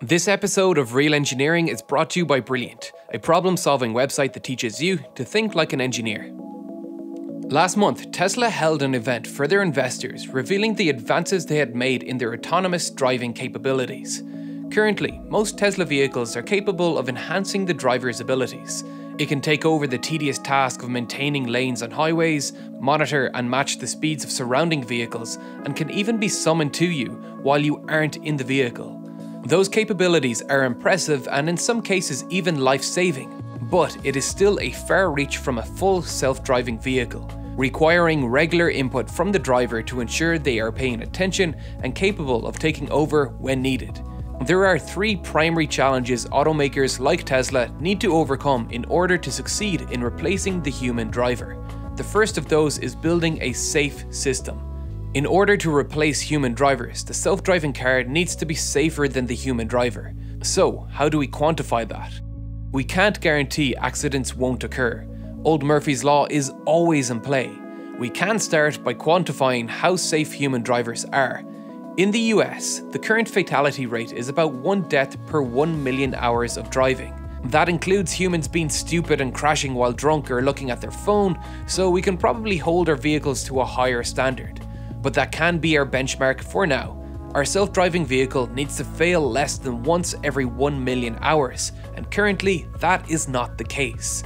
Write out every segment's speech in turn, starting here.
This episode of Real Engineering is brought to you by Brilliant, a problem solving website that teaches you to think like an engineer. Last month, Tesla held an event for their investors revealing the advances they had made in their autonomous driving capabilities. Currently, most Tesla vehicles are capable of enhancing the driver's abilities. It can take over the tedious task of maintaining lanes on highways, monitor and match the speeds of surrounding vehicles, and can even be summoned to you while you aren't in the vehicle. Those capabilities are impressive and in some cases even life-saving, but it is still a far reach from a full self-driving vehicle, requiring regular input from the driver to ensure they are paying attention and capable of taking over when needed. There are three primary challenges automakers like Tesla need to overcome in order to succeed in replacing the human driver. The first of those is building a safe system. In order to replace human drivers, the self-driving car needs to be safer than the human driver. So, how do we quantify that? We can't guarantee accidents won't occur. Old Murphy's Law is always in play. We can start by quantifying how safe human drivers are. In the US, the current fatality rate is about one death per 1 million hours of driving. That includes humans being stupid and crashing while drunk or looking at their phone, so we can probably hold our vehicles to a higher standard but that can be our benchmark for now. Our self-driving vehicle needs to fail less than once every 1 million hours, and currently that is not the case.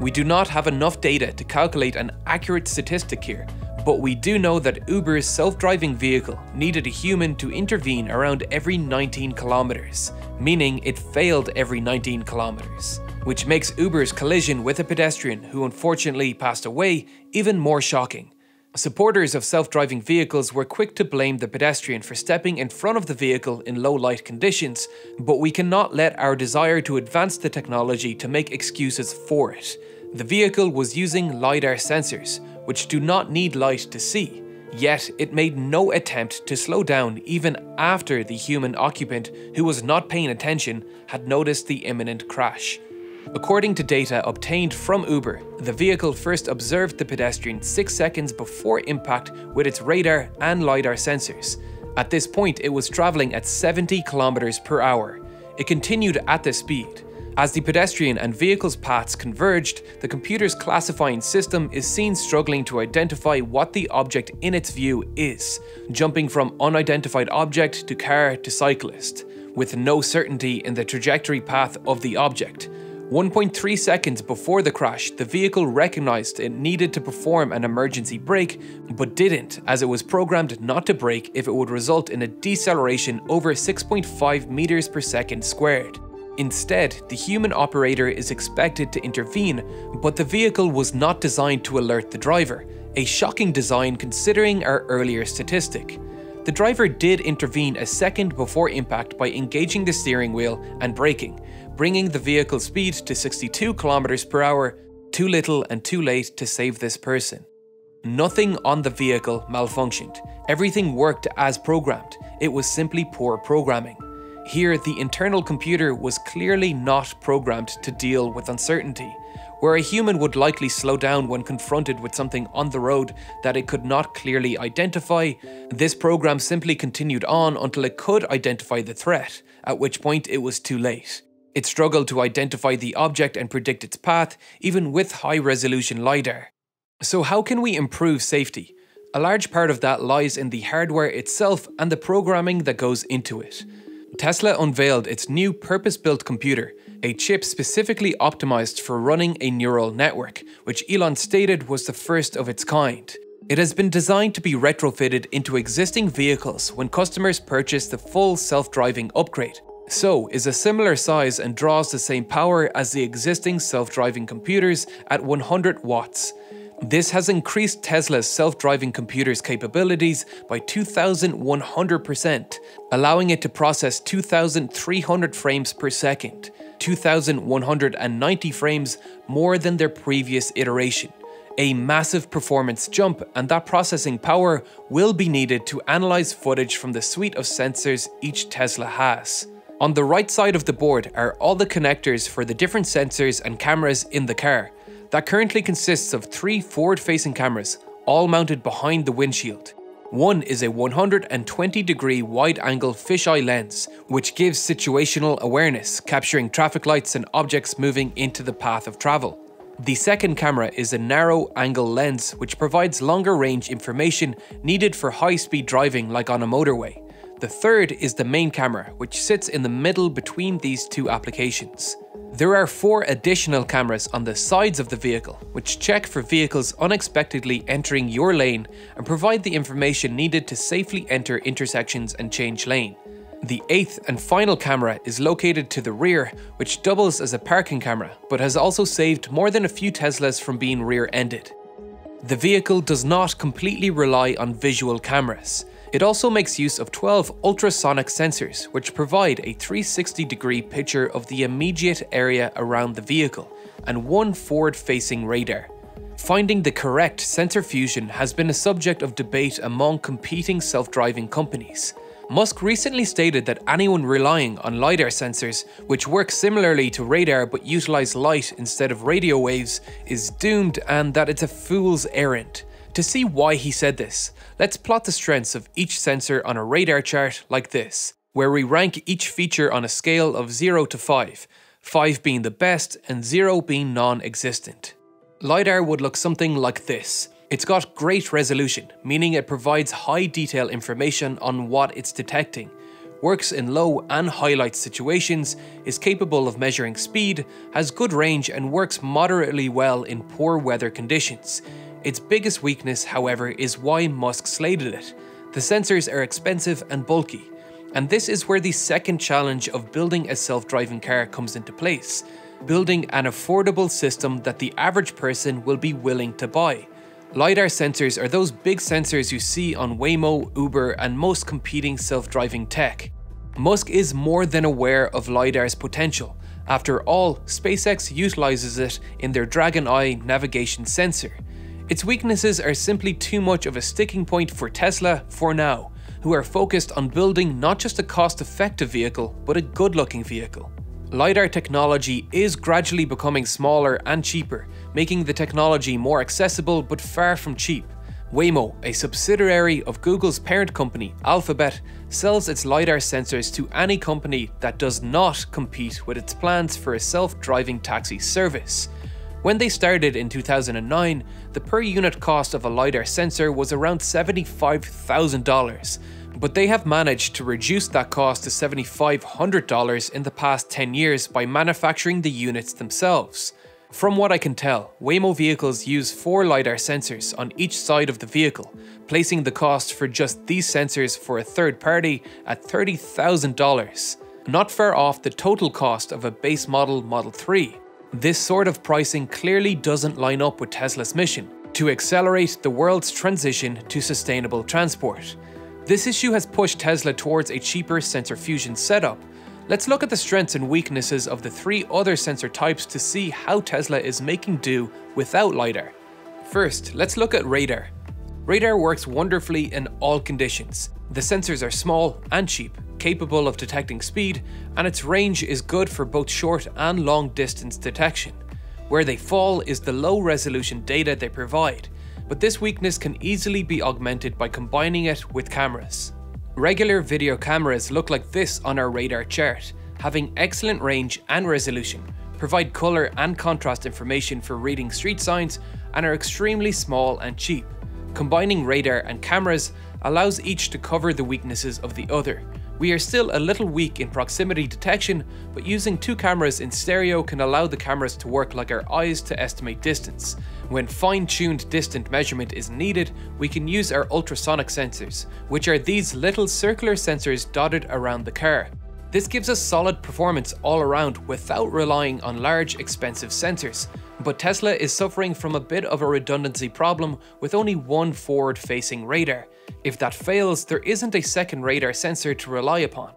We do not have enough data to calculate an accurate statistic here, but we do know that Uber's self-driving vehicle needed a human to intervene around every 19 kilometers, meaning it failed every 19 kilometers, which makes Uber's collision with a pedestrian who unfortunately passed away even more shocking. Supporters of self-driving vehicles were quick to blame the pedestrian for stepping in front of the vehicle in low light conditions, but we cannot let our desire to advance the technology to make excuses for it. The vehicle was using LiDAR sensors, which do not need light to see, yet it made no attempt to slow down even after the human occupant, who was not paying attention, had noticed the imminent crash. According to data obtained from Uber, the vehicle first observed the pedestrian 6 seconds before impact with its radar and LiDAR sensors. At this point, it was travelling at 70 kilometers per hour. It continued at this speed. As the pedestrian and vehicle's paths converged, the computer's classifying system is seen struggling to identify what the object in its view is, jumping from unidentified object to car to cyclist, with no certainty in the trajectory path of the object. 1.3 seconds before the crash, the vehicle recognized it needed to perform an emergency brake, but didn't, as it was programmed not to brake if it would result in a deceleration over 6.5 meters per second squared. Instead, the human operator is expected to intervene, but the vehicle was not designed to alert the driver, a shocking design considering our earlier statistic. The driver did intervene a second before impact by engaging the steering wheel and braking, bringing the vehicle speed to 62 km per hour, too little and too late to save this person. Nothing on the vehicle malfunctioned. Everything worked as programmed. It was simply poor programming. Here, the internal computer was clearly not programmed to deal with uncertainty. Where a human would likely slow down when confronted with something on the road that it could not clearly identify, this program simply continued on until it could identify the threat, at which point it was too late. It struggled to identify the object and predict its path, even with high resolution LiDAR. So, how can we improve safety? A large part of that lies in the hardware itself and the programming that goes into it. Tesla unveiled its new purpose built computer, a chip specifically optimized for running a neural network, which Elon stated was the first of its kind. It has been designed to be retrofitted into existing vehicles when customers purchase the full self driving upgrade, so is a similar size and draws the same power as the existing self-driving computers at 100 watts. This has increased Tesla's self-driving computer's capabilities by 2100%, allowing it to process 2300 frames per second, 2190 frames more than their previous iteration. A massive performance jump and that processing power will be needed to analyze footage from the suite of sensors each Tesla has. On the right side of the board are all the connectors for the different sensors and cameras in the car. That currently consists of three forward-facing cameras, all mounted behind the windshield. One is a 120 degree wide angle fisheye lens, which gives situational awareness, capturing traffic lights and objects moving into the path of travel. The second camera is a narrow angle lens, which provides longer range information needed for high speed driving like on a motorway. The third is the main camera, which sits in the middle between these two applications. There are four additional cameras on the sides of the vehicle, which check for vehicles unexpectedly entering your lane and provide the information needed to safely enter intersections and change lane. The eighth and final camera is located to the rear, which doubles as a parking camera, but has also saved more than a few Teslas from being rear-ended. The vehicle does not completely rely on visual cameras. It also makes use of 12 ultrasonic sensors, which provide a 360 degree picture of the immediate area around the vehicle, and one forward facing radar. Finding the correct sensor fusion has been a subject of debate among competing self driving companies. Musk recently stated that anyone relying on LiDAR sensors, which work similarly to radar but utilize light instead of radio waves, is doomed and that it's a fool's errand. To see why he said this, let's plot the strengths of each sensor on a radar chart like this, where we rank each feature on a scale of 0 to 5, 5 being the best and 0 being non existent. LiDAR would look something like this. It's got great resolution, meaning it provides high detail information on what it's detecting, works in low and high light situations, is capable of measuring speed, has good range and works moderately well in poor weather conditions. Its biggest weakness, however, is why Musk slated it. The sensors are expensive and bulky, and this is where the second challenge of building a self-driving car comes into place. Building an affordable system that the average person will be willing to buy. LiDAR sensors are those big sensors you see on Waymo, Uber, and most competing self driving tech. Musk is more than aware of LiDAR's potential. After all, SpaceX utilizes it in their Dragon Eye navigation sensor. Its weaknesses are simply too much of a sticking point for Tesla for now, who are focused on building not just a cost effective vehicle, but a good looking vehicle. LiDAR technology is gradually becoming smaller and cheaper, making the technology more accessible but far from cheap. Waymo, a subsidiary of Google's parent company, Alphabet, sells its LiDAR sensors to any company that does not compete with its plans for a self driving taxi service. When they started in 2009, the per unit cost of a LiDAR sensor was around $75,000, but they have managed to reduce that cost to $7,500 in the past 10 years by manufacturing the units themselves. From what I can tell, Waymo vehicles use four LiDAR sensors on each side of the vehicle, placing the cost for just these sensors for a third party at $30,000, not far off the total cost of a base model Model 3. This sort of pricing clearly doesn't line up with Tesla's mission to accelerate the world's transition to sustainable transport. This issue has pushed Tesla towards a cheaper sensor fusion setup. Let's look at the strengths and weaknesses of the three other sensor types to see how Tesla is making do without LiDAR. First, let's look at radar. Radar works wonderfully in all conditions. The sensors are small and cheap, capable of detecting speed, and its range is good for both short and long distance detection. Where they fall is the low resolution data they provide, but this weakness can easily be augmented by combining it with cameras. Regular video cameras look like this on our radar chart, having excellent range and resolution, provide colour and contrast information for reading street signs, and are extremely small and cheap. Combining radar and cameras allows each to cover the weaknesses of the other, we are still a little weak in proximity detection, but using two cameras in stereo can allow the cameras to work like our eyes to estimate distance. When fine-tuned distant measurement is needed, we can use our ultrasonic sensors, which are these little circular sensors dotted around the car. This gives us solid performance all around without relying on large expensive sensors, but Tesla is suffering from a bit of a redundancy problem with only one forward-facing radar. If that fails, there isn't a second radar sensor to rely upon.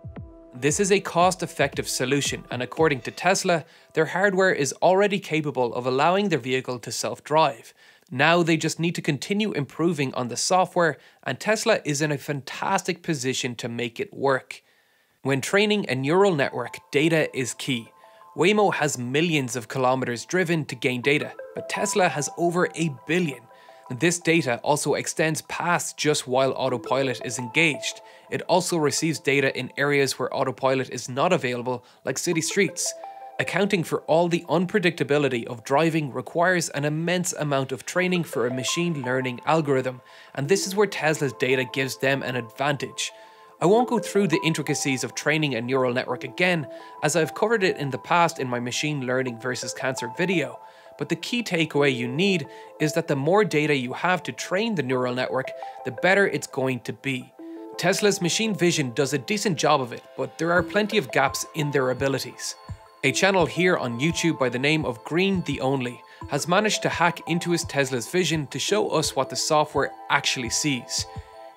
This is a cost-effective solution and according to Tesla, their hardware is already capable of allowing their vehicle to self-drive. Now they just need to continue improving on the software and Tesla is in a fantastic position to make it work. When training a neural network, data is key. Waymo has millions of kilometers driven to gain data, but Tesla has over a billion. This data also extends past just while autopilot is engaged. It also receives data in areas where autopilot is not available, like city streets. Accounting for all the unpredictability of driving requires an immense amount of training for a machine learning algorithm, and this is where Tesla's data gives them an advantage. I won't go through the intricacies of training a neural network again, as I've covered it in the past in my machine learning versus cancer video, but the key takeaway you need is that the more data you have to train the neural network, the better it's going to be. Tesla's machine vision does a decent job of it, but there are plenty of gaps in their abilities. A channel here on YouTube by the name of Green the Only has managed to hack into his Tesla's vision to show us what the software actually sees.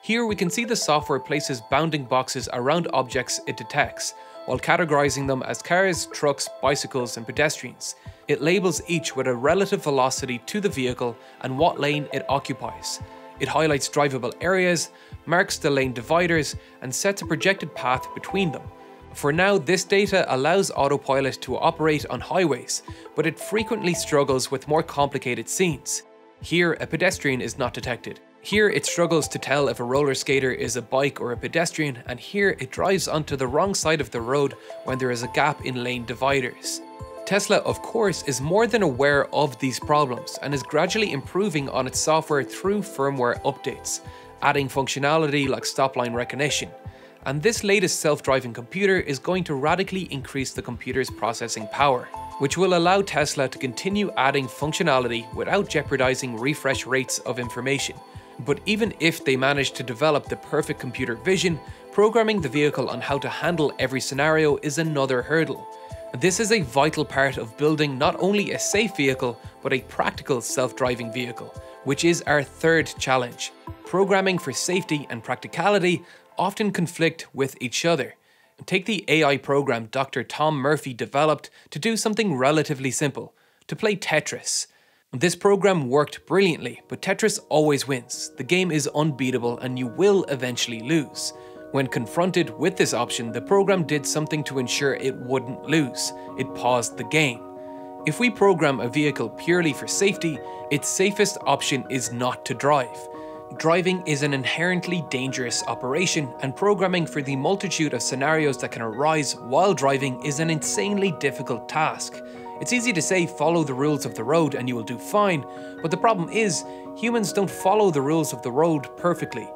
Here we can see the software places bounding boxes around objects it detects, while categorizing them as cars, trucks, bicycles, and pedestrians. It labels each with a relative velocity to the vehicle and what lane it occupies. It highlights drivable areas, marks the lane dividers, and sets a projected path between them. For now, this data allows autopilot to operate on highways, but it frequently struggles with more complicated scenes. Here, a pedestrian is not detected. Here, it struggles to tell if a roller skater is a bike or a pedestrian, and here it drives onto the wrong side of the road when there is a gap in lane dividers. Tesla, of course, is more than aware of these problems and is gradually improving on its software through firmware updates, adding functionality like stop line recognition. And this latest self-driving computer is going to radically increase the computer's processing power, which will allow Tesla to continue adding functionality without jeopardizing refresh rates of information. But even if they manage to develop the perfect computer vision, programming the vehicle on how to handle every scenario is another hurdle. This is a vital part of building not only a safe vehicle, but a practical self-driving vehicle, which is our third challenge. Programming for safety and practicality often conflict with each other. Take the AI program Dr. Tom Murphy developed to do something relatively simple, to play Tetris. This program worked brilliantly, but Tetris always wins. The game is unbeatable and you will eventually lose. When confronted with this option, the program did something to ensure it wouldn't lose. It paused the game. If we program a vehicle purely for safety, its safest option is not to drive. Driving is an inherently dangerous operation, and programming for the multitude of scenarios that can arise while driving is an insanely difficult task. It's easy to say follow the rules of the road and you will do fine, but the problem is, humans don't follow the rules of the road perfectly.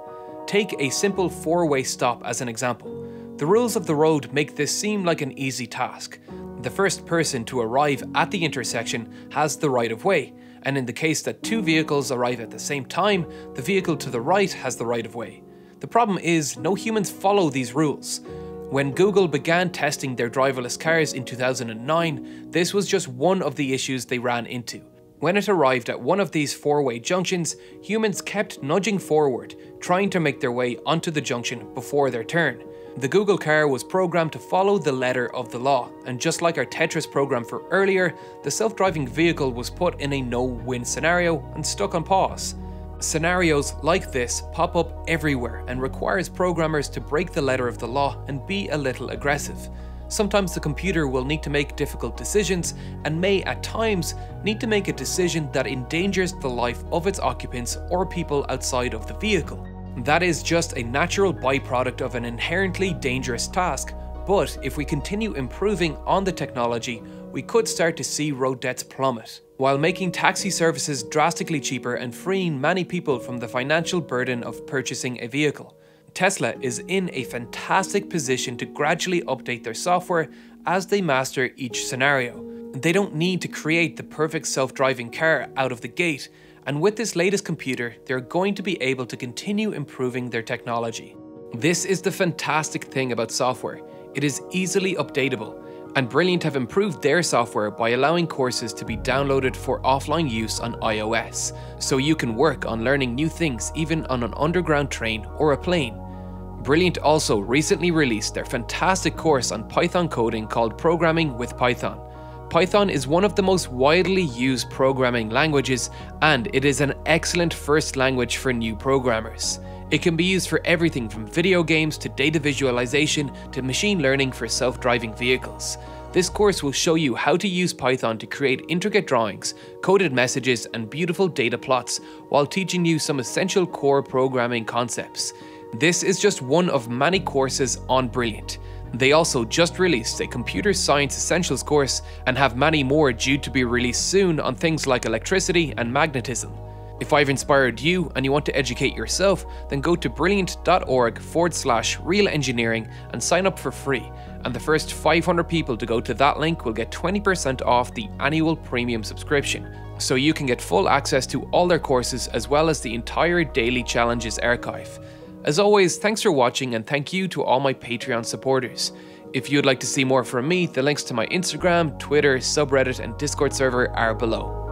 Take a simple four-way stop as an example. The rules of the road make this seem like an easy task. The first person to arrive at the intersection has the right of way, and in the case that two vehicles arrive at the same time, the vehicle to the right has the right of way. The problem is, no humans follow these rules. When Google began testing their driverless cars in 2009, this was just one of the issues they ran into. When it arrived at one of these four-way junctions, humans kept nudging forward, trying to make their way onto the junction before their turn. The Google car was programmed to follow the letter of the law, and just like our Tetris program for earlier, the self-driving vehicle was put in a no-win scenario and stuck on pause. Scenarios like this pop up everywhere and requires programmers to break the letter of the law and be a little aggressive. Sometimes the computer will need to make difficult decisions and may at times need to make a decision that endangers the life of its occupants or people outside of the vehicle. That is just a natural byproduct of an inherently dangerous task, but if we continue improving on the technology, we could start to see road deaths plummet, while making taxi services drastically cheaper and freeing many people from the financial burden of purchasing a vehicle. Tesla is in a fantastic position to gradually update their software as they master each scenario. They don't need to create the perfect self-driving car out of the gate, and with this latest computer, they're going to be able to continue improving their technology. This is the fantastic thing about software. It is easily updatable, and Brilliant have improved their software by allowing courses to be downloaded for offline use on iOS, so you can work on learning new things even on an underground train or a plane. Brilliant also recently released their fantastic course on Python coding called Programming with Python. Python is one of the most widely used programming languages, and it is an excellent first language for new programmers. It can be used for everything from video games to data visualization to machine learning for self-driving vehicles. This course will show you how to use Python to create intricate drawings, coded messages, and beautiful data plots, while teaching you some essential core programming concepts. This is just one of many courses on Brilliant. They also just released a Computer Science Essentials course and have many more due to be released soon on things like electricity and magnetism. If I've inspired you and you want to educate yourself, then go to brilliant.org forward slash real engineering and sign up for free. And the first 500 people to go to that link will get 20% off the annual premium subscription. So you can get full access to all their courses as well as the entire Daily Challenges archive. As always, thanks for watching and thank you to all my Patreon supporters. If you'd like to see more from me, the links to my Instagram, Twitter, subreddit, and Discord server are below.